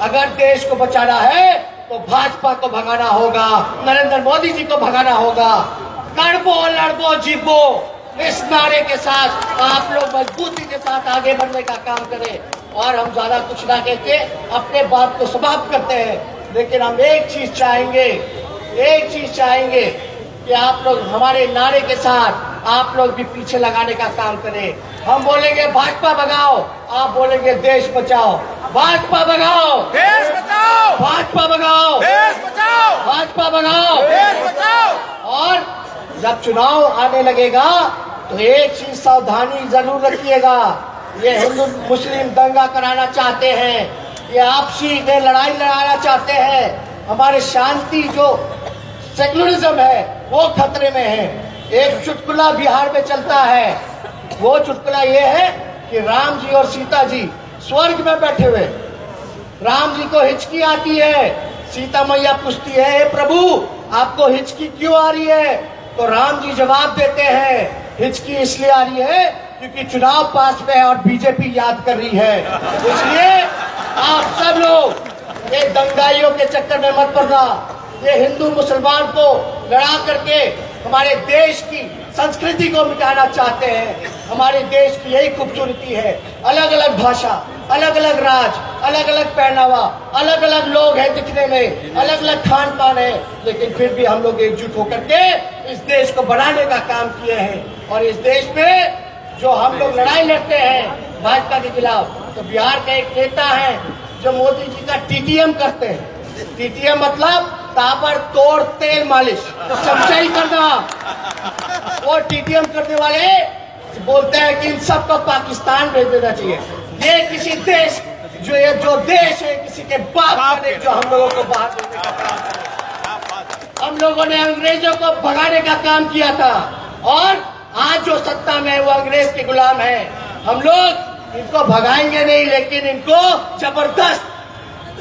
अगर देश को बचाना है तो भाजपा को भगाना होगा, नरेंद्र मोदी जी को भगाना होगा। कड़बो लड़बो, जीबो, इस नारे के साथ आप लोग मजबूती के साथ आगे बढ़ने का काम करें। और हम ज़्यादा कुछ ना कहते अपने बात को समाप्त करते हैं। लेकिन हम एक चीज़ चाहेंगे, एक चीज़ चाहेंगे कि आप लोग हमारे नारे के साथ आप लोग भी पीछे लगाने का काम करें। हम बोलेंगे भाजपा भगाओ। आप बोलेंगे देश बचाओ। भाजपा भगाओ। देश बचाओ। भाजपा भगाओ। देश बचाओ। भाजपा भगाओ। देश बचाओ। और जब चुनाव आने लगेगा तो एक चीज़ सावधानी ज़रूर रखिएगा। ये हिंदू मुस्लिम दंगा कराना चाहते हैं। ये आपसी में लड़ाई लड़ाना चाहते हैं। हमारे शांति जो सेकुलरिज्म है वो खतरे में है। एक चुटकुला बिहार में चलता है। वो चुटकुला ये है कि राम जी और सीता जी स्वर्ग में बैठे हुए राम जी को हिचकी आती है, सीता मैया पूछती है, "हे प्रभु, आपको हिचकी क्यों आ रही है? तो राम जी जवाब देते हैं, हिचकी इसलिए आ रही है क्योंकि चुनाव पास में है और बीजेपी याद कर रही है। इसलिए आप सब लोग, ये दंगाइयों के चक्कर में मत पड़ना। ये हिंदू मुसलमान को लड़ा करके हमारे देश की संस्कृति को मिटाना चाहते हैं। हमारे देश की यही खूबसूरती है। अलग अलग भाषा अलग अलग राज अलग अलग पहनावा अलग अलग लोग हैं दिखने में अलग अलग खान पान है। लेकिन फिर भी हम लोग एकजुट होकर के इस देश को बढ़ाने का काम किए हैं। और इस देश में जो हम लोग लड़ाई लड़ते हैं भाजपा के खिलाफ तो बिहार का एक नेता है जो मोदी जी का टीटीएम करते हैं। टीटीएम मतलब ताबड़ तोड़ तेल मालिश। चमचाई करना वो टीटीएम करने वाले बोलते हैं कि इन सबको पाकिस्तान भेज देना चाहिए। ये किसी देश जो ये जो देश है किसी के बाप नहीं जो हम लोगों को बाहर देने का हम लोगों ने अंग्रेज़ों को भगाने का काम किया था। और आज जो सत्ता में है वो अंग्रेज़ के गुलाम है। हम लोग इनको भगाएँगे नहीं लेकिन इनको ज़बरदस्त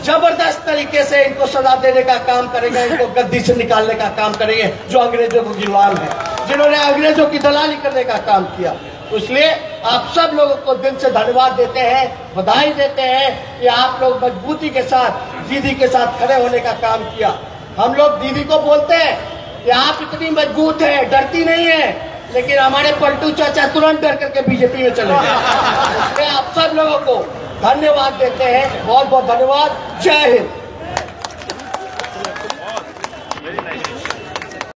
ज़बरदस्त तरीके से इनको सजा देने का काम करेंगे, इनको गद्दी से निकालने का काम करेंगे, जो अंग्रेज़ों को गुलाम है जिन्होंने अंग्रेज़ों की दलाली करने का काम किया। तो इसलिए आप सब लोगों को दिल से धन्यवाद देते हैं, बधाई देते हैं कि आप लोग मजबूती के साथ, दीदी के साथ खड़े होने का काम किया। हम लोग दीदी को बोलते हैं कि आप इतनी मज़बूत है, डरती नहीं है, लेकिन हमारे पलटू चाचा तुरंत डर करके बीजेपी में चले गए। सब लोगों को धन्यवाद देते हैं। बहुत बहुत धन्यवाद। जय हिंद।